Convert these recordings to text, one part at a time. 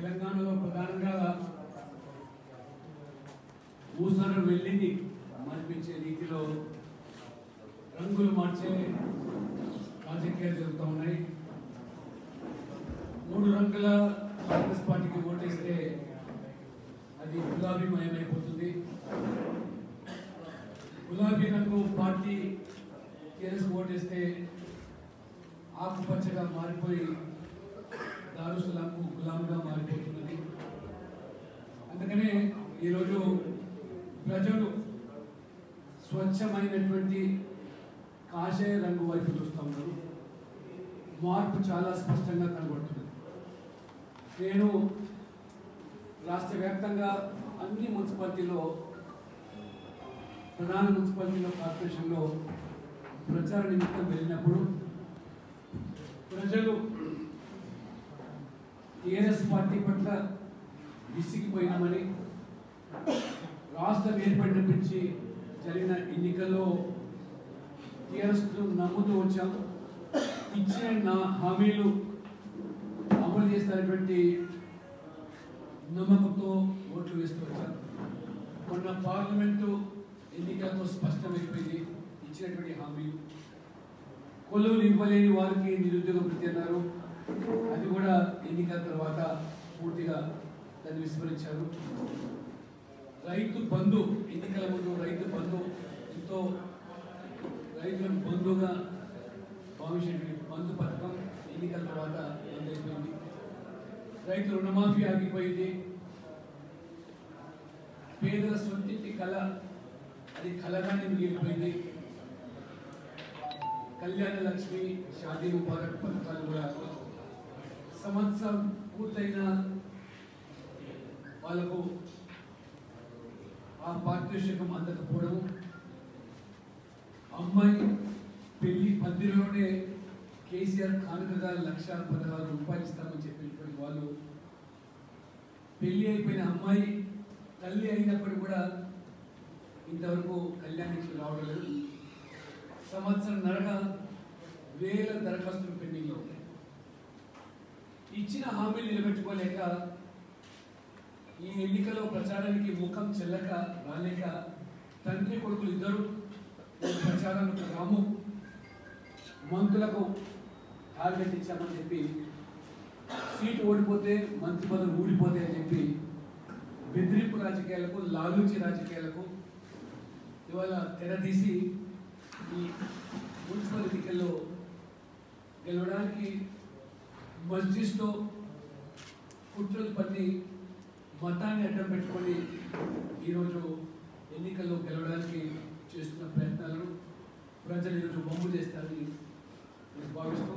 తెలంగాణలో ప్రధానంగా ఊసర వెళ్ళింది మనిపించే రీతిలో రంగులు మార్చే రాజకీయాలు జరుగుతూ ఉన్నాయి. మూడు రంగుల కాంగ్రెస్ పార్టీకి ఓటేస్తే అది గులాబీమయమైపోతుంది. గులాబీ రంగు పార్టీ టీఆర్ఎస్ ఓటేస్తే ఆకుపచ్చగా మారిపోయి దారుసలాంకు గులాంగా మారిపోతున్నది. అందుకనే ఈరోజు ప్రజలు స్వచ్ఛమైనటువంటి కాషాయ రంగు వైపు చూస్తూ ఉన్నారు. మార్పు చాలా స్పష్టంగా కనబడుతున్నది. నేను రాష్ట్ర వ్యాప్తంగా అన్ని మున్సిపాలిటీలో ప్రధాన మున్సిపాలిటీలో కార్పొరేషన్లో ప్రచార నిమిత్తం వెళ్ళినప్పుడు ప్రజలు టీఆర్ఎస్ పార్టీ పట్ల విసిగిపోయినామని రాష్ట్రం ఏర్పడిన నుంచి జరిగిన ఎన్నికల్లో టీఆర్ఎస్ నమ్ముతూ వచ్చాం. ఇచ్చిన నా హామీలు అమలు చేస్తున్నటువంటి నమ్మకంతో ఓట్లు వేస్తూ వచ్చాం. మొన్న పార్లమెంటు ఎన్నికలతో స్పష్టమైపోయింది ఇచ్చినటువంటి హామీలు. కొలువులు ఇవ్వలేని వారికి నిరుద్యోగం వృత్తి అన్నారు. అది కూడా ఎన్నికల తర్వాత పూర్తిగా దాన్ని విస్మరించారు. రైతు బంధు ఎన్నికల ముందు రైతు బంధు ఎంతో రైతులకు బంధువుగా భావించే బంధు పథకం ఎన్నికల తర్వాత బంద్ రైతు రుణమాఫీ ఆగిపోయింది. పేదల సొంతింటి కళ అది కలగానే మిగిలిపోయింది. కళ్యాణ లక్ష్మి షాదీ ముబారక్ పథకాలు కూడా సంవత్సరం పూర్తయిన వాళ్ళకు ఆ పారితోషికం అందకపోవడం. అమ్మాయి పెళ్ళి పందిరిలోనే కేసీఆర్ కానుకగా లక్ష పదహారు రూపాయలు ఇస్తామని చెప్పినటువంటి వాళ్ళు. పెళ్ళి అయిపోయిన అమ్మాయి తల్లి అయినప్పుడు కూడా ఇంతవరకు కళ్యాణికి రావడం లేదు. సంవత్సరం నరగా వేల దరఖాస్తులు పెండింగ్లో ఉన్నాయి. ఇచ్చిన హామీలు నిలబెట్టుకోలేక ఈ ఎన్నికలో ప్రచారానికి ముఖం చెల్లక రాలేక తండ్రి కొడుకులు ఇద్దరు ప్రచారానికి రాము మంత్రులకు టార్గెట్ ఇచ్చామని చెప్పి సీటు ఓడిపోతే మంత్రి పదవి ఊడిపోతే అని చెప్పి బెదిరింపు రాజకీయాలకు లాలూచి రాజకీయాలకు ఇవాళ తెరదీసి ఈ మున్సిపల్ ఎన్నికల్లో గెలవడానికి మస్జిస్తో కుట్రలు పన్ని మతాన్ని అడ్డం పెట్టుకొని ఈరోజు ఎన్నికల్లో గెలవడానికి చేస్తున్న ప్రయత్నాలను ప్రజలు ఈరోజు బొమ్మ చేస్తారని నేను భావిస్తూ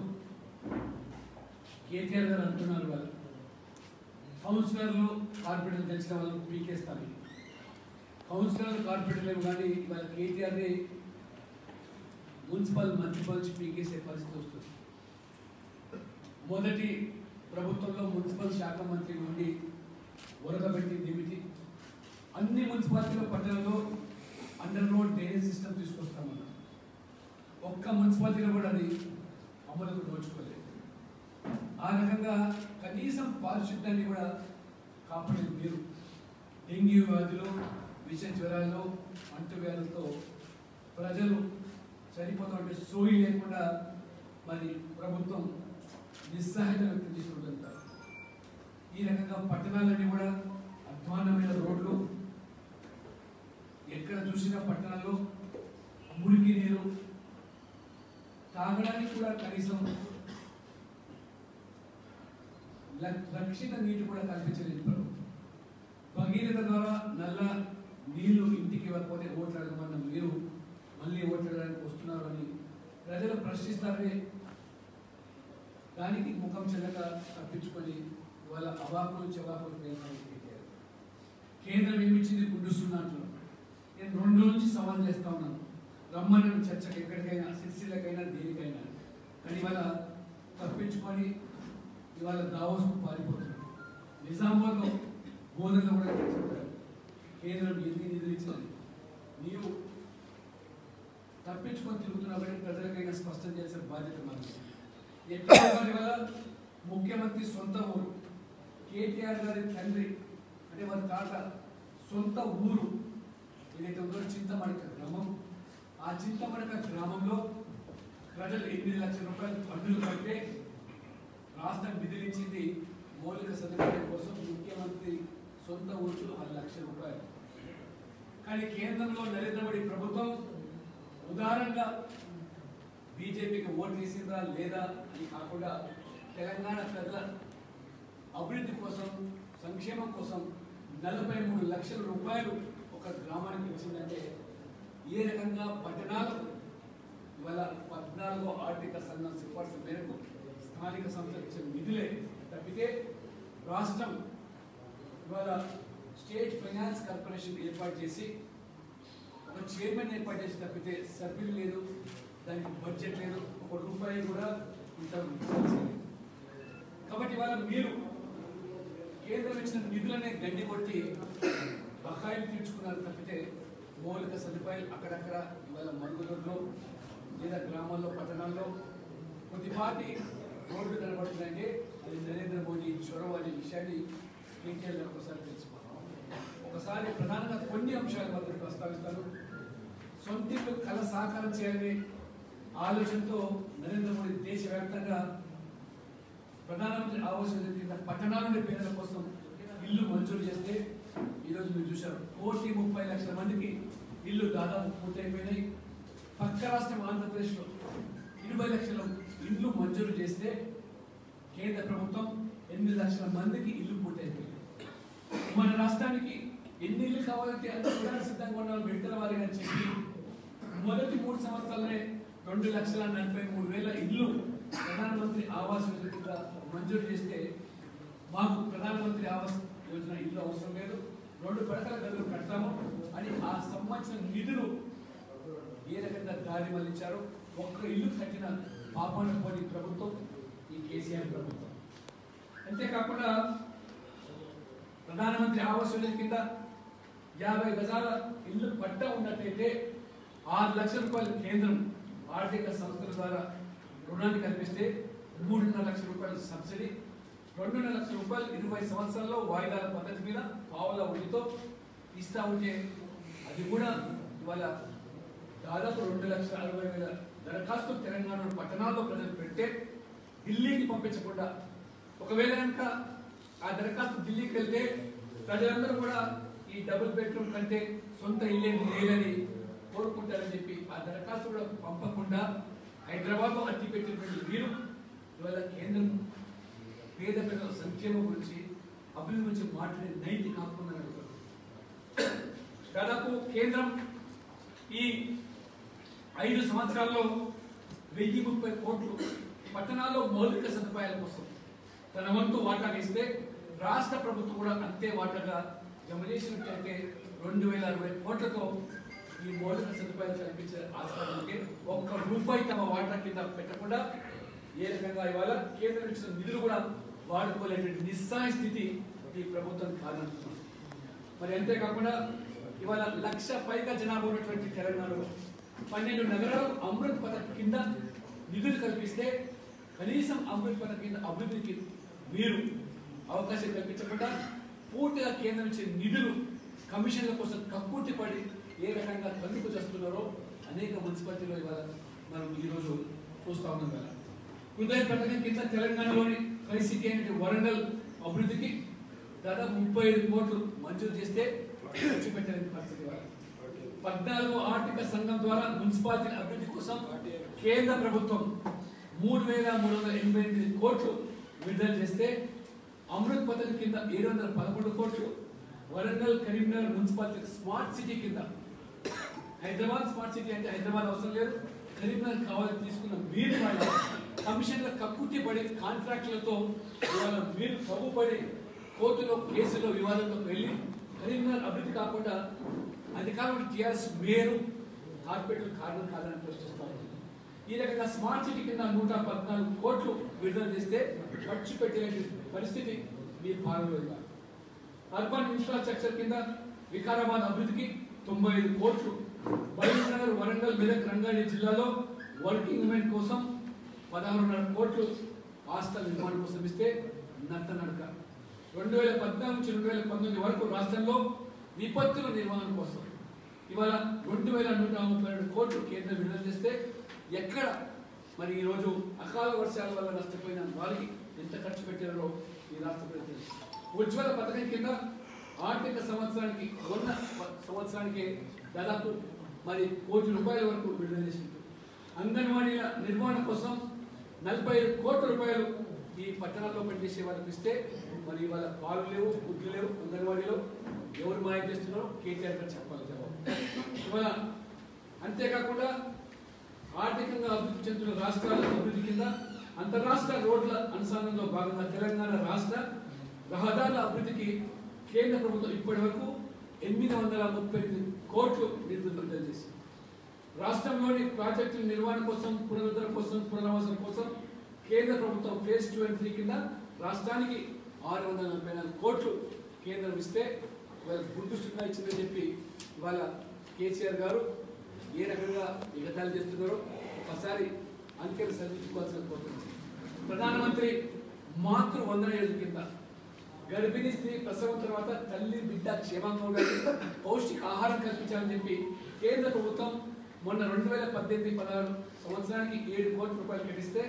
కేటీఆర్ గారు అంటున్నారు వాళ్ళు. కౌన్సిలర్లు కార్పొరేటర్లు తెలిసిన వాళ్ళు పీకేస్తాను కౌన్సిలర్లు కార్పొరేటర్లు కానీ వాళ్ళ కేటీఆర్ని మున్సిపల్ మంత్రి నుంచి పీకేసే పరిస్థితి వస్తుంది. మొదటి ప్రభుత్వంలో మున్సిపల్ శాఖ మంత్రి నుండి ఉరకబెట్టి దిమిటి అన్ని మున్సిపాలిటీల పట్టణంలో అండర్ రోడ్ డ్రైనేజ్ సిస్టమ్ తీసుకొస్తామన్నారు. ఒక్క మున్సిపాలిటీలో కూడా అది అమలుకు నోచుకోలేదు. ఆ రకంగా కనీసం పారిశుద్ధ్యాన్ని కూడా కాపాడేది మీరు. డెంగ్యూ వ్యాధులు విష జ్వరాలు అంటువ్యాధులతో ప్రజలు చనిపోతుంటే సోయి లేకుండా మరి ప్రభుత్వం నిస్సహాయత వ్యక్తం చేస్తుంటారు ఈ రకంగా పట్టణాలన్నీ కూడా అధ్వానమైన రోడ్లు. ఎక్కడ చూసినా పట్టణాల్లో మురికి నీరు. తాగడానికి కూడా కనీసం రక్షిత నీటి కూడా కల్పించలేదు ప్రభుత్వం భగీరథ ద్వారా నల్ల నీళ్ళు ఇంటికి ఇవ్వకపోతే ఓట్లాడమన్న మీరు మళ్ళీ ఓట్లాడడానికి వస్తున్నారు అని ప్రజలు ప్రశ్నిస్తారని దానికి ముఖం చెల్లక తప్పించుకొని వాళ్ళ అవాకులు చెవాకులు పెట్టారు. కేంద్రం ఏమిచ్చింది గుడ్డు సున్నాట్లో? నేను రెండు రోజుల నుంచి సవాల్ చేస్తా ఉన్నాను. రమ్మన్న చర్చకు ఎక్కడికైనా సిరిసిల్లకైనా దేనికైనా. కానీ ఇవాళ తప్పించుకొని ఇవాళ దావోస్కు పారిపోతుంది. నిజామాబాద్లో బోధనలో కూడా చెప్పారు కేంద్రం ఎందుకు నిధులు నీవు తప్పించుకొని తిరుగుతున్నామని ప్రజలకైనా స్పష్టం చేసే బాధ్యత మనకి ఎట్లా ముఖ్యమంత్రి సొంత ఊరు. కేటీఆర్ గారి తండ్రి అంటే వారి తాత సొంత ఊరు. ఏదైతే ఉందో చింతమడక గ్రామం. ఆ చింతమడక గ్రామంలో ప్రజలు ఎనిమిది లక్షల రూపాయలు పన్నులు కట్టే రాష్ట్రం విధిలించింది మౌలిక సదుపాయాల కోసం ముఖ్యమంత్రి సొంత ఊరు ఆరు లక్షల రూపాయలు. కానీ కేంద్రంలో నరేంద్ర మోడీ ప్రభుత్వం ఉదారంగా బీజేపీకి ఓటు వేసిందా లేదా అని కాకుండా తెలంగాణ ప్రజల అభివృద్ధి కోసం సంక్షేమం కోసం నలభై మూడు లక్షల రూపాయలు ఒక గ్రామానికి ఇచ్చిందంటే ఏ రకంగా పట్టణాలకు ఇవాళ పద్నాలుగో ఆర్థిక సంఘం సిఫార్సు మేరకు స్థానిక సంస్థలు ఇచ్చిన నిధులే తప్పితే రాష్ట్రం ఇవాళ స్టేట్ ఫైనాన్స్ కార్పొరేషన్ ఏర్పాటు చేసి ఒక చైర్మన్ ఏర్పాటు చేసి తప్పితే సభ్యులు లేదు దానికి బడ్జెట్ లేదు. ఒక రూపాయి కూడా ఇంత కాబట్టి ఇవాళ మీరు కేంద్రం ఇచ్చిన నిధులనే గండి కొట్టి బకాయిలు తీర్చుకున్నారు తప్పితే మౌలిక సదుపాయాలు అక్కడక్కడ ఇవాళ మరుగుదొడ్లో లేదా గ్రామాల్లో పట్టణాల్లో కొద్దిపాటి రోడ్లు కనబడుతున్నాయంటే అది నరేంద్ర మోదీ చొరవ అనే విషయాన్ని కేటీఆర్ గారు ఒకసారి తెలుసుకున్నాం ఒకసారి ప్రధానంగా కొన్ని అంశాలు మాత్రం ప్రస్తావిస్తాను. సొంతిల్లు కళ సాకారం చేయాలని ఆలోచనతో నరేంద్ర మోడీ దేశవ్యాప్తంగా ప్రధానమంత్రి ఆవాస్ యోజన పట్టణాల నుండి పేదల కోసం ఇల్లు మంజూరు చేస్తే ఈరోజు మీరు చూశారు. కోటి ముప్పై లక్షల మందికి ఇల్లు దాదాపు పూర్తయిపోయినాయి. పక్క రాష్ట్రం ఆంధ్రప్రదేశ్లో ఇరవై లక్షల ఇల్లు మంజూరు చేస్తే కేంద్ర ప్రభుత్వం ఎనిమిది లక్షల మందికి ఇల్లు పూర్తయిపోయింది. మన రాష్ట్రానికి ఎన్ని ఇల్లు కావాలంటే అంత సిద్ధంగా ఉన్న విడతల వారిగా చెప్పి మొదటి మూడు సంవత్సరాలనే రెండు లక్షల నలభై మూడు వేల ఇల్లు ప్రధానమంత్రి ఆవాస్ యోజన కింద మంజూరు చేస్తే మాకు ప్రధానమంత్రి ఆవాస్ యోజన ఇల్లు అవసరం లేదు. రెండు పడకల గదులు కడతాము. అని ఆ సంబంధించిన నిధులు ఏ రకంగా దారి మళ్ళించారో ఒక్క ఇల్లు కట్టిన పాపాన పోని ప్రభుత్వం ఈ కేసీఆర్ ప్రభుత్వం. అంతేకాకుండా ప్రధానమంత్రి ఆవాస్ యోజన కింద యాభై గజాల ఇల్లు పట్ట ఉన్నట్లయితే ఆరు లక్షల రూపాయలు కేంద్రం ఆర్థిక సంస్థల ద్వారా రుణాన్ని కల్పిస్తే మూడున్నర లక్షల రూపాయల సబ్సిడీ రెండున్నర లక్షల రూపాయలు ఇరవై సంవత్సరాల్లో వాయిదాల పద్ధతి మీద పావుల వడ్డీతో ఇస్తా ఉంటే అది కూడా ఇవాళ దాదాపు రెండు లక్షల అరవై వేల దరఖాస్తు తెలంగాణ పట్టణాల్లో ప్రజలు పెడితే ఢిల్లీకి పంపించకుండా ఒకవేళ కనుక ఆ దరఖాస్తు ఢిల్లీకి వెళ్తే ప్రజలందరూ కూడా ఈ డబుల్ బెడ్రూమ్ కంటే సొంత ఇల్లే లేదని కోరుకుంటారని చెప్పి ఆ దరఖాస్తు కూడా పంపకుండా హైదరాబాద్లో అట్టి పెట్టినటువంటి వీరు ఇవాళ కేంద్రం పేద ప్రజల సంక్షేమం గురించి అభివృద్ధి గురించి మాట్లాడే నైతి కాకుండా దాదాపు కేంద్రం ఈ ఐదు సంవత్సరాల్లో వెయ్యి ముప్పై కోట్లు పట్టణాల్లో మౌలిక సదుపాయాల కోసం తన వంతు వాటా ఇస్తే రాష్ట్ర ప్రభుత్వం కూడా అంతే వాటాగా జమ చేసినట్లయితే రెండు వేల అరవై కోట్లతో ఈ మౌలిక సదుపాయాలు కల్పించే ఆస్కారం ఒక్క రూపాయి తమ వాటర్ కింద పెట్టకుండా ఏ రకంగా ఇవాళ కేంద్రం ఇచ్చిన నిధులు కూడా వాడుకోలేటువంటి నిస్సాయ స్థితి ఈ ప్రభుత్వం కాదంటున్నాం మరి అంతేకాకుండా ఇవాళ లక్ష పైగా జనాభా ఉన్నటువంటి తెలంగాణలో పన్నెండు నగరాలు అమృత్ పథకం కింద నిధులు కల్పిస్తే కనీసం అమృత్ పథకం కింద అభివృద్ధికి మీరు అవకాశం కల్పించకుండా పూర్తిగా కేంద్రం ఇచ్చే నిధులు కమిషన్ల కోసం కక్కుర్తి పడి ఏ రకంగా కన్నుకు చేస్తున్నారో అనేక మున్సిపాలిటీలో ఇవాళ మనం ఈరోజు చూస్తా ఉన్నాం కదా. హృదయ పథకం కింద తెలంగాణలోని కలిసికి అంటే వరంగల్ అభివృద్ధికి దాదాపు ముప్పై ఐదు కోట్లు మంజూరు చేస్తే ఖర్చు పెట్టలేని పరిస్థితి పద్నాలుగు ఆర్థిక సంఘం ద్వారా మున్సిపాలిటీ అభివృద్ధి కోసం కేంద్ర ప్రభుత్వం మూడు వేల మూడు వందల ఎనభై ఎనిమిది కోట్లు విడుదల చేస్తే అమృత్ పథకం కింద ఏడు వందల పదకొండు కోట్లు Warangal Karimnagar municipality smart city కింద హైదరాబాద్ స్మార్ట్ సిటీ అంటే హైదరాబాద్ అవసరం లేదు. కరీంనగర్ కావాలని తీసుకున్న మీరు వాళ్ళ కమిషన్ల కక్కుర్తి పడే కాంట్రాక్టులతో ఇవాళ మీరు పడి కోర్టులో కేసులో వివాదంలో వెళ్ళి కరీంనగర్ అభివృద్ధి కాకుండా అధికారులు టీఆర్ఎస్ మేరు కార్పొరేట్లు కారణం కాదని ప్రశ్నిస్తారు ఈ రకంగా స్మార్ట్ సిటీ కింద నూట పద్నాలుగు కోట్లు విడుదల చేస్తే ఖర్చు పెట్టే పరిస్థితి మీ పాలనలో అర్బన్ ఇన్ఫ్రాస్ట్రక్చర్ కింద వికారాబాద్ అభివృద్ధికి తొంభై ఐదు కోట్లు నగర్ వరంగల్ మెదక్ రంగారెడ్డి జిల్లాలో వర్కింగ్ ఉమెన్ కోసం పదహారున్నర కోట్లు హాస్టల్ నిర్మాణం కోసం ఇస్తే నత్త నడక. రెండు వేల పద్నాలుగు నుంచి రెండు వేల పంతొమ్మిది వరకు రాష్ట్రంలో విపత్తుల నిర్వహణ కోసం ఇవాళ రెండు వేల నూట ముప్పై రెండు కోట్లు కేంద్రం విడుదల చేస్తే ఎక్కడ మరి ఈరోజు అకాల వర్షాల వల్ల నష్టపోయిన వారికి ఎంత ఖర్చు పెట్టారో ఈ రాష్ట్ర ప్రజలు ఉజ్వల పథకం కింద ఆర్థిక సంవత్సరానికి ఉన్న సంవత్సరానికి దాదాపు మరి కోటి రూపాయల వరకు విడుదల చేసింది అంగన్వాడీల నిర్వహణ కోసం నలభై ఐదు కోట్ల రూపాయలు ఈ పట్టణాల్లో పనిచేసే వాళ్ళకి ఇస్తే మరి ఇవాళ పాలు లేవు గుడ్లు లేవు అంగన్వాడీలో ఎవరు మాయ చేస్తున్నారో కేటీఆర్ గారు చెప్పాలి జవాబు. ఇవాళ అంతేకాకుండా ఆర్థికంగా అభివృద్ధి చెందుతున్న రాష్ట్రాల అభివృద్ధి కింద అంతరాష్ట్ర రోడ్ల అనుసంధానంలో భాగంగా తెలంగాణ రాష్ట్ర రహదారుల అభివృద్ధికి కేంద్ర ప్రభుత్వం ఇప్పటి వరకు ఎనిమిది వందల ముప్పై ఎనిమిది కోట్లు నిధులు చేసి. చేసింది రాష్ట్రంలోని ప్రాజెక్టుల నిర్వహణ కోసం పునరుద్ధరణ కోసం పునరావాసం కోసం కేంద్ర ప్రభుత్వం ఫేజ్ టూ అండ్ త్రీ కింద రాష్ట్రానికి ఆరు వందల నలభై నాలుగు కోట్లు కేంద్రం ఇస్తే వాళ్ళ గుండు సున్నా ఇచ్చిందని చెప్పి ఇవాళ కేసీఆర్ గారు ఏ రకంగా ఎగతాలు చేస్తున్నారో ఒకసారి అంకెలు సరిదిద్దుకోవాల్సిన కోరుతున్నాను ప్రధానమంత్రి మాతృ వందన యోజన కింద గర్భిణీ స్త్రీ ప్రసవం తర్వాత తల్లి బిడ్డ క్షేమంగా ఉండాలి. పౌష్టిక ఆహారం కల్పించాలని చెప్పి కేంద్ర ప్రభుత్వం మొన్న రెండు వేల పద్దెనిమిది పదహారు సంవత్సరానికి ఏడు కోట్ల రూపాయలు కట్టిస్తే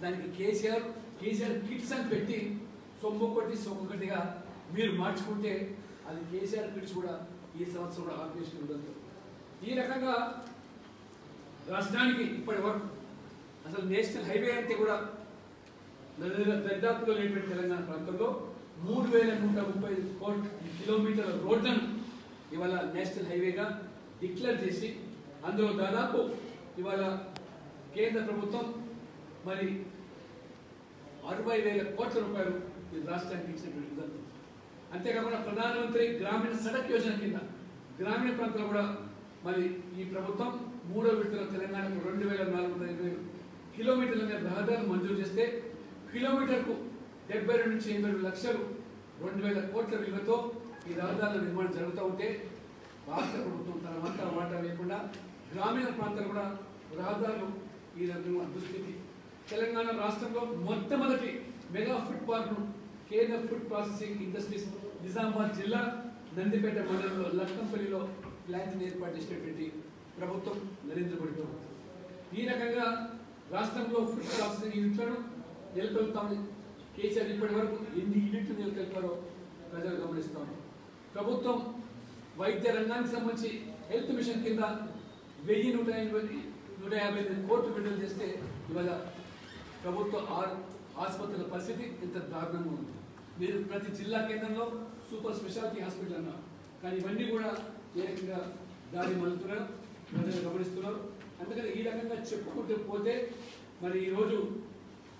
దానికి కేసీఆర్ కేసీఆర్ కిట్స్ అని పెట్టి సొమ్ము కొట్టి సొమ్ము మీరు మార్చుకుంటే అది కేసీఆర్ కిట్స్ కూడా ఈ సంవత్సరం కూడా ఆపరేషన్ ఉండదు ఈ రకంగా రాష్ట్రానికి ఇప్పటి వరకు అసలు నేషనల్ హైవే అంటే కూడా దరిదా- దరిదాపులో లేనటువంటి తెలంగాణ ప్రాంతంలో మూడు వేల నూట ముప్పై కోట్ కిలోమీటర్ల రోడ్లను ఇవాళ నేషనల్ హైవేగా డిక్లేర్ చేసి అందులో దాదాపు ఇవాళ కేంద్ర ప్రభుత్వం మరి అరవై వేల కోట్ల రూపాయలు ఈ రాష్ట్రానికి ఇచ్చినటువంటి జరుగుతుంది అంతేకాకుండా ప్రధానమంత్రి గ్రామీణ సడక్ యోజన కింద గ్రామీణ ప్రాంతాలు కూడా మరి ఈ ప్రభుత్వం మూడో విడతలో తెలంగాణకు రెండు వేల నాలుగు వందల ఇరవై కిలోమీటర్ల మీద రహదారులు మంజూరు చేస్తే కిలోమీటర్కు డెబ్బై రెండు నుంచి ఎనభై రెండు లక్షలు రెండు వేల కోట్ల విలువతో ఈ రహదారుల నిర్మాణం జరుగుతూ ఉంటే రాష్ట్ర ప్రభుత్వం తన వంట వాటా లేకుండా గ్రామీణ ప్రాంతాలు కూడా రహదారులు ఈ దుస్థితి తెలంగాణ రాష్ట్రంలో మొట్టమొదటి మెగా ఫుడ్ పార్క్ను కేంద్ర ఫుడ్ ప్రాసెసింగ్ ఇండస్ట్రీస్ నిజామాబాద్ జిల్లా నందిపేట మండలంలో లక్కంపల్లిలో ప్లాంట్ని ఏర్పాటు చేసినటువంటి ప్రభుత్వం నరేంద్ర మోడీ ప్రభుత్వం. ఈ రకంగా రాష్ట్రంలో ఫుడ్ ప్రాసెసింగ్ యూనిట్లను నెలకొల్పుతామని కేసీఆర్ ఇప్పటి వరకు ఎన్ని యూనిట్లు నెలకొల్పారో ప్రజలు గమనిస్తాం ప్రభుత్వం వైద్య రంగానికి సంబంధించి హెల్త్ మిషన్ కింద వెయ్యి నూట ఎనభై నూట యాభై ఐదు కోట్లు విడుదల చేస్తే ఇవాళ ప్రభుత్వ ఆసుపత్రుల పరిస్థితి ఇంత దారుణంగా ఉంది. మీరు ప్రతి జిల్లా కేంద్రంలో సూపర్ స్పెషాలిటీ హాస్పిటల్ అన్నారు కానీ ఇవన్నీ కూడా ఏ రకంగా దారి మలుతున్నారు ప్రజలు గమనిస్తున్నారు. అందుకని ఈ రకంగా చెప్పుకుంటూ పోతే మరి ఈరోజు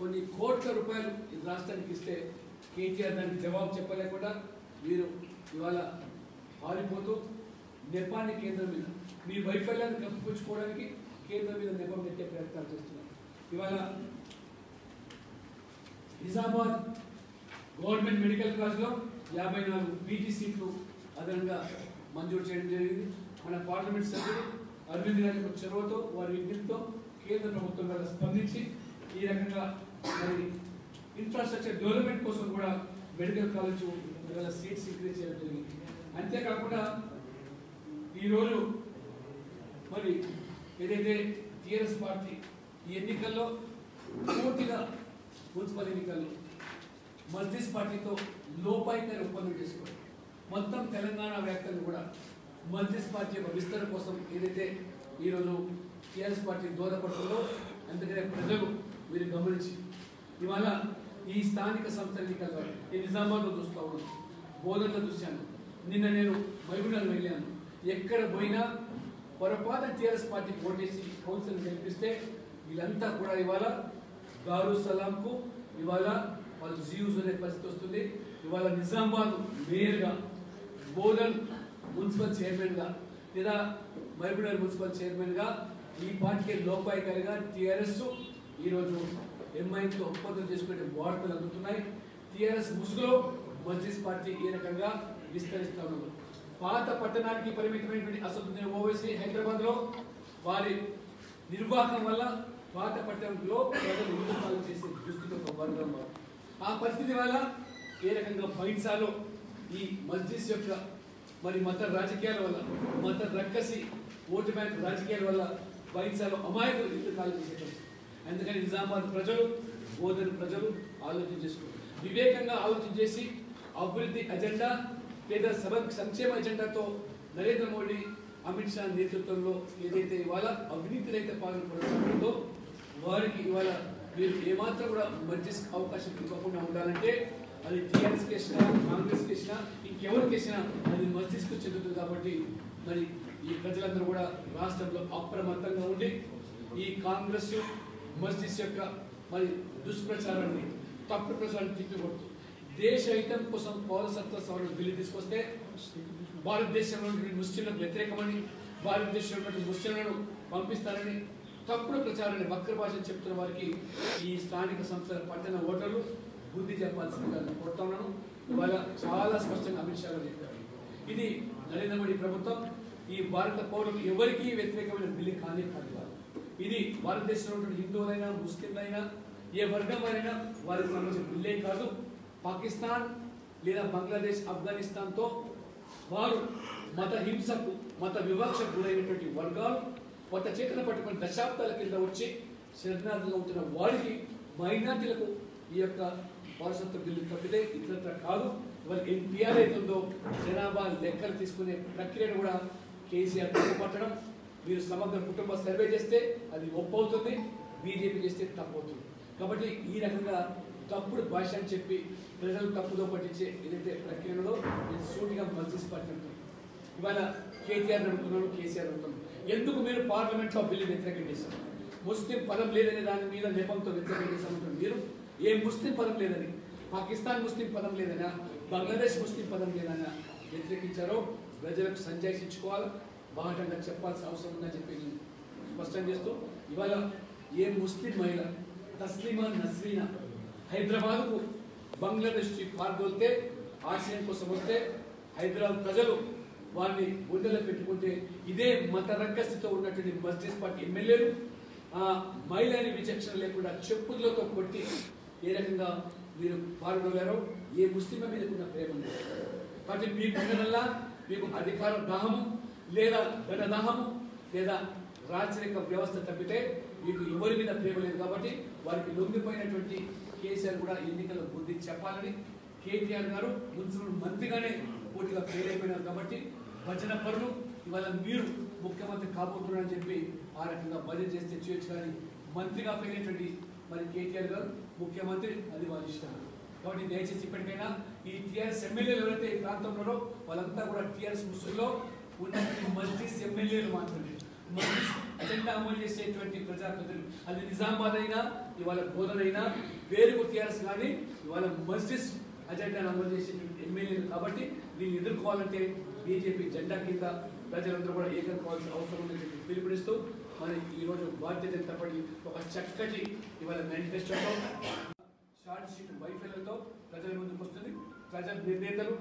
కొన్ని కోట్ల రూపాయలు ఈ రాష్ట్రానికి ఇస్తే కేటీఆర్ దానికి జవాబు చెప్పలేకుండా మీరు ఇవాళ పారిపోతూ నెపాన్ని కేంద్రం మీద మీ వైఫల్యాన్ని కప్పిపుచ్చుకోవడానికి కేంద్రం మీద నెపం పెట్టే ప్రయత్నాలు చేస్తున్నారు. ఇవాళ నిజామాబాద్ గవర్నమెంట్ మెడికల్ కాలేజ్లో యాభై నాలుగు పీజీ సీట్లు అదనంగా మంజూరు చేయడం జరిగింది. మన పార్లమెంట్ సభ్యులు అరవింద్ గారి చొరవతో వారి విజ్ఞప్తితో కేంద్ర ప్రభుత్వం స్పందించి ఈ రకంగా మరి ఇన్ఫ్రాస్ట్రక్చర్ డెవలప్మెంట్ కోసం కూడా మెడికల్ కాలేజ్ ఇవాళ సీట్స్ ఇంక్రీజ్ చేయడం జరిగింది. అంతేకాకుండా ఈరోజు మరి ఏదైతే టీఆర్ఎస్ పార్టీ ఈ ఎన్నికల్లో పూర్తిగా మున్సిపల్ ఎన్నికల్లో మజ్లిస్ పార్టీతో లోపాయికారి ఒప్పందం చేసుకోవడం. మొత్తం తెలంగాణ వ్యాప్తంగా కూడా మజ్లిస్ పార్టీ యొక్క విస్తరణ కోసం ఏదైతే ఈరోజు టీఆర్ఎస్ పార్టీ దూరపడుతుందో అందుకనే ప్రజలు మీరు గమనించి ఇవాళ ఈ స్థానిక సంస్థ ఎన్నికల్లో ఈ నిజామాబాద్లో చూస్తూ ఉన్నాను. బోధనలో చూశాను నిన్న నేను మైబునాలు వెళ్ళాను. ఎక్కడ పోయినా పొరపాటు టీఆర్ఎస్ పార్టీ ఓటేసి కౌన్సిల్ గెలిపిస్తే వీళ్ళంతా కూడా ఇవాళ దారు సలాంకు ఇవాళ వాళ్ళు జీవ్స్ అనే పరిస్థితి వస్తుంది. ఇవాళ నిజామాబాద్ మేయర్గా బోధన్ మున్సిపల్ చైర్మన్గా లేదా మైబునర్ మున్సిపల్ చైర్మన్గా ఈ పార్టీకి లోపాయికారిగా టీఆర్ఎస్ ఈరోజు ఎంఐతో ఒప్పందం చేసుకునే వార్తలు అందుతున్నాయి. టీఆర్ఎస్ ముసుగులో మజ్లిస్ పార్టీ ఏ రకంగా విస్తరిస్తా ఉన్నారు పాత పట్టణానికి పరిమితమైనటువంటి అసదుద్దీన్ ఓవైసీ హైదరాబాద్లో వారి నిర్వాహకం వల్ల పాత పట్టణంలో ప్రజలు ఉద్యమాలు చేసే దుస్థితి ఒక వర్గం. ఆ పరిస్థితి వల్ల ఏ రకంగా బహింసాలో ఈ మస్జిద్ యొక్క మరి మత రాజకీయాల వల్ల మత రక్కసి ఓటు బ్యాంక్ రాజకీయాల వల్ల బహింసాలో అమాయకులు ఇల్లు చేసేటువంటి ఎందుకని నిజామాబాద్ ప్రజలు ఓదరి ప్రజలు ఆలోచన చేసుకోవాలి వివేకంగా ఆలోచన చేసి అభివృద్ధి అజెండా లేదా సభ సంక్షేమ ఎజెండాతో నరేంద్ర మోడీ అమిత్ షా నేతృత్వంలో ఏదైతే ఇవాళ అవినీతి రహిత పాలన కొనసాగుతుందో వారికి ఇవాళ మీరు ఏమాత్రం కూడా మంచి అవకాశం ఇవ్వకుండా ఉండాలంటే అది టీఆర్ఎస్ కేసినా కాంగ్రెస్ కేసినా ఇంకెవరు కేసినా అది మస్తిష్కు చెందుతుంది కాబట్టి మరి ఈ ప్రజలందరూ కూడా రాష్ట్రంలో అప్రమత్తంగా ఉండి ఈ కాంగ్రెస్ మస్జిద్ యొక్క మరి దుష్ప్రచారాన్ని తప్పుడు ప్రచారాన్ని తిప్పికొడుతూ దేశ హితం కోసం పౌరసత్వ సవరణ బిల్లు తీసుకొస్తే భారతదేశంలో ముస్లింలకు వ్యతిరేకమని భారతదేశంలో ముస్లింలను పంపిస్తారని తప్పుడు ప్రచారాన్ని వక్ర భాషను చెప్తున్న వారికి ఈ స్థానిక సంస్థల పట్టణ ఓటర్లు బుద్ధి చెప్పాల్సిందిగా కోరుతున్నాను ఇవాళ చాలా స్పష్టంగా అమిత్ షా చెప్పారు ఇది నరేంద్ర మోడీ ప్రభుత్వం ఈ భారత పౌరులకు ఎవరికీ వ్యతిరేకమైన బిల్లు కానీ కాదు. ఇది భారతదేశంలో ఉన్న హిందువులైనా ముస్లింలైనా ఏ వర్గం అయినా వారికి సంబంధించిన బిల్లే కాదు. పాకిస్తాన్ లేదా బంగ్లాదేశ్ ఆఫ్ఘనిస్తాన్తో వారు మత హింసకు మత వివక్షకు గురైనటువంటి వర్గాలు కొత్త చేతన పట్టుకుని దశాబ్దాల కింద వచ్చి శరణార్థులు అవుతున్న వారికి మైనార్టీలకు ఈ యొక్క వారసత్వ బిల్లు తప్పితే ఇతరత్ర కాదు. ఇవాళ ఎన్టీఆర్ అవుతుందో జనాభా లెక్కలు తీసుకునే ప్రక్రియను కూడా కేసీఆర్ పట్టడం మీరు సమగ్ర కుటుంబ సర్వే చేస్తే అది ఒప్పవుతుంది బీజేపీ చేస్తే తప్పవుతుంది. కాబట్టి ఈ రకంగా తప్పుడు భాష అని చెప్పి ప్రజలు తప్పుదో పట్టించే ఏదైతే ప్రక్రియలో నేను సూటిగా మధ్యస్ పట్టినట్టు. ఇవాళ కేటీఆర్ అడుగుతున్నాను కేసీఆర్ అడుగుతున్నాను ఎందుకు మీరు పార్లమెంట్లో బిల్లు వ్యతిరేకం చేశారు? ముస్లిం పదం లేదనే దాని మీద నెపంతో వ్యతిరేకం చేశామంటారు మీరు? ఏ ముస్లిం పదం లేదని? పాకిస్తాన్ ముస్లిం పదం లేదనా బంగ్లాదేశ్ ముస్లిం పదం లేదనా వ్యతిరేకించారో? ప్రజలకు సంజాయించుకోవాలి బాహటంగా చెప్పాల్సిన అవసరం ఉందని చెప్పి స్పష్టం చేస్తూ ఇవాళ ఏ ముస్లిం మహిళ తస్లీమా నస్రీనా హైదరాబాద్కు బంగ్లాదేశ్ పాల్గొలితే ఆశ్రయం కోసం వస్తే హైదరాబాద్ ప్రజలు వారిని గుండెలో పెట్టుకుంటే ఇదే మత రక్కస్థితో ఉన్నటువంటి మస్జిద్ పార్టీ ఎమ్మెల్యేలు మహిళని విచక్షణ లేకుండా చెప్పులతో కొట్టి ఏ రకంగా మీరు పాల్గొగారో ఏ ముస్లిం మీద ఉన్న ప్రేమ ఉంది. కాబట్టి మీకు ఉన్నదల్లా మీకు అధికార దాహము లేదా ధన దాహము లేదా రాచరిక వ్యవస్థ తప్పితే మీకు ఎవరి మీద ప్రేమ లేదు కాబట్టి వారికి లొంగిపోయినటువంటి కేసీఆర్ కూడా ఎన్నికల బుద్ధి చెప్పాలని కేటీఆర్ గారు మున్సిపల్ మంత్రిగానే పూర్తిగా ఫెయిల్ కాబట్టి భజన పరులు ఇవాళ మీరు ముఖ్యమంత్రి కాబోతున్నారని చెప్పి ఆ రకంగా భజన చేస్తే చేయొచ్చు కానీ మంత్రిగా ఫెయిల్ మరి కేటీఆర్ గారు ముఖ్యమంత్రి అది వాళ్ళు ఇష్టం. కాబట్టి దయచేసి ఇప్పటికైనా ఈ టీఆర్ఎస్ ఎమ్మెల్యేలు ఎవరైతే ఈ ప్రాంతంలో వాళ్ళంతా కూడా టీఆర్ఎస్ ముసుగులో ఉన్నటువంటి మస్జిద్ ఎమ్మెల్యేలు మాత్రమే అజెండా అమలు చేసేటువంటి ప్రజాప్రతినిధులు. అది నిజామాబాద్ అయినా ఇవాళ బోధన అయినా వేరుకు టీఆర్ఎస్ కానీ ఇవాళ మస్జిద్ అజెండాను అమలు చేసేటువంటి ఎమ్మెల్యేలు కాబట్టి దీన్ని ఎదుర్కోవాలంటే బీజేపీ జెండా కింద ప్రజలందరూ కూడా ఏకం కావాల్సిన అవసరం ఉందని చెప్పి పిలుపునిస్తూ మరి ఈ రోజు భారతీయ జనతా పార్టీ ఒక చక్కటి ఇవాళ మేనిఫెస్టోతో షార్ట్ షీట్ వైఫల్యంతో ప్రజల ముందుకు వస్తుంది. ప్రజల నిర్ణేతలు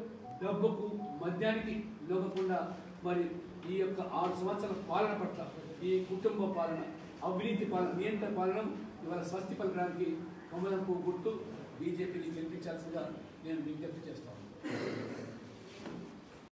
డబ్బుకు మద్యానికి లోకకుండా మరి ఈ యొక్క ఆరు సంవత్సరాల పాలన పట్ల ఈ కుటుంబ పాలన అవినీతి పాలన నియంత్రణ పాలన ఇవాళ స్వస్తి పలకడానికి కమలంపు గుర్తు బీజేపీని గెలిపించాల్సిందిగా నేను విజ్ఞప్తి చేస్తాను